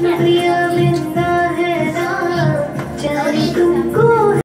प्रिया मिलता है ना? तुमको